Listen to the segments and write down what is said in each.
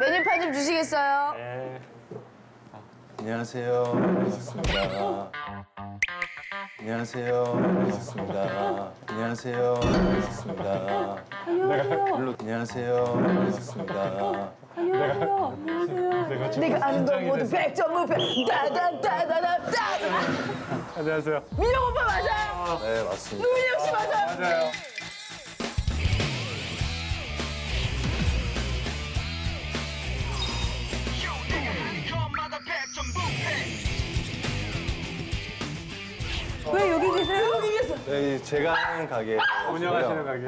메뉴판 좀 주시겠어요? 네. 안녕하세요. 반갑습니다. 안녕하세요. 반갑습니다. 안녕하세요. 반갑습니다. 안녕하세요. 안녕하세요. 반갑습니다. 내가 아는 건 모두 백점 무패. 따다따다다따. 안녕하세요. 민영 오빠 맞아요? 네, 맞습니다. 민영 씨 맞아요? 맞아요. 네, 제가 하는 가게. 운영하시는 가게.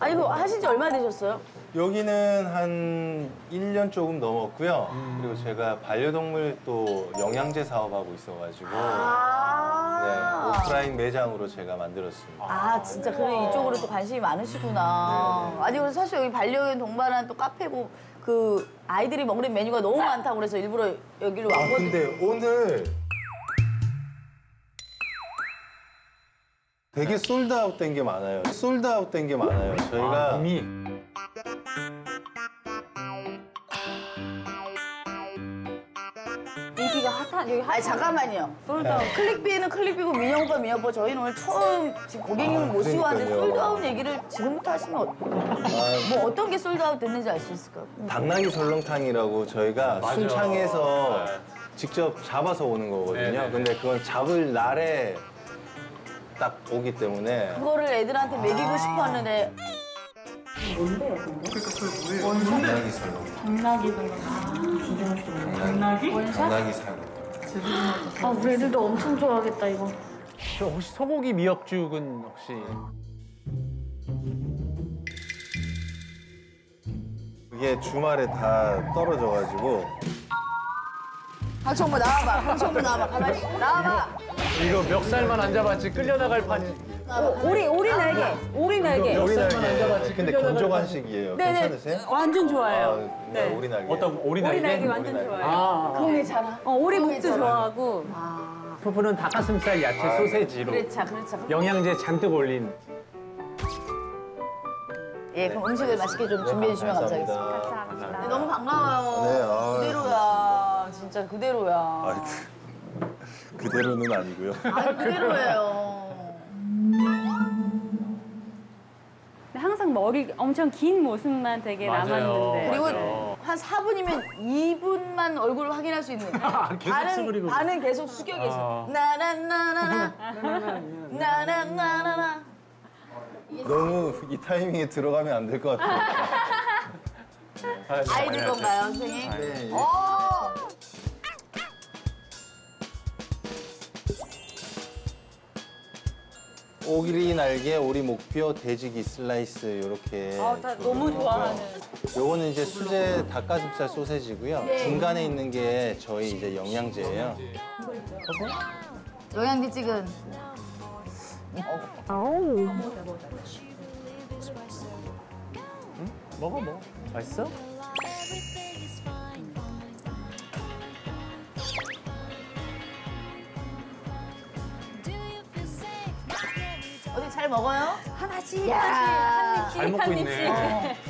아 이거 하신 지 얼마 되셨어요? 여기는 한 1년 조금 넘었고요. 그리고 제가 반려동물 또 영양제 사업하고 있어가지고 네, 아. 오프라인 매장으로 제가 만들었습니다. 아 진짜 그래 이쪽으로 또 관심이 많으시구나. 아니 그래서 사실 여기 반려견 동반한 또 카페고 그 아이들이 먹는 메뉴가 너무 많다고 그래서 일부러 여기로 아, 왔거든요. 근데 오늘 되게 sold out 된 게 많아요. sold out 된 게 많아요. 저희가 아, 이미 인기가 hot한 여기 hot. 아니 잠깐만요. sold out. 클릭비는 클릭비고 민영 오빠 민영 오빠 저희는 오늘 처음 지금 고객님을 아, 모시고 왔는데 그러니까요. sold out 얘기를 지금부터 하시면 어, 아, 뭐 어떤 게 sold out 됐는지 알 수 있을까요? 당나귀 설렁탕이라고 저희가 맞아. 순창에서 네. 직접 잡아서 오는 거거든요. 네네네. 근데 그건 잡을 날에 딱 오기 때문에 그거를 애들한테 먹이고 싶었는데 당나귀 설렁탕. 당나귀 당나귀? 당나귀 살. 아 우리 애들도 엄청 좋아하겠다 이거. 저 혹시 소고기 미역죽은 혹시 그게 주말에 다 떨어져가지고 박청구 나와봐. 박청구 나와봐. 가만히 나와봐. 이거 멱살만 안 잡았지 끌려나갈 판이 오리 오리 날개. 오리 날개. 오리 멱살만 안 잡았지 날개. 근데 끌려나갈 건조 판이. 간식이에요. 네네. 괜찮으세요? 완전 아, 좋아해요. 네, 오리 날개. 어떤 오리 오리 날개? 날개 완전 오리 날개. 좋아해요. 아, 그거 괜찮아. 어 오리 목도. 좋아하고. 푸푸는 닭가슴살 야채 아, 소세지로 그렇죠, 그렇죠. 영양제 잔뜩 올린 예, 그럼 음식을 맛있게 좀 준비해 주시면 감사하겠습니다. 감사합니다. 네, 너무 반가워요. 네, 아. 그대로야. 진짜 그대로야. 아, 그, 그대로는 아니고요. 아, 그대로예요. 항상 머리 엄청 긴 모습만 되게 맞아요. 남았는데. 그리고 맞아. 한 4분이면 2분만 얼굴을 확인할 수 있는. 계속 반은, 수그리고. 반은 계속 숙여. 아. 나나나나나. 나나나나나. 너무 이 타이밍에 들어가면 안 될 것 같아요. 아이들 건가요, 선생님? 네. 어! 오리 날개, 오리 목뼈, 돼지기 슬라이스 이렇게. 아, 다 너무 좋아하는. 요거는 이제 수제 닭가슴살 소세지고요. 네. 중간에 있는 게 저희 이제 영양제예요. 영양제 찍은. 먹어 먹어 맛있어? 잘 먹어요? 하나씩 야. 하나씩 잘한 먹고 입씩 있네. 한 입씩.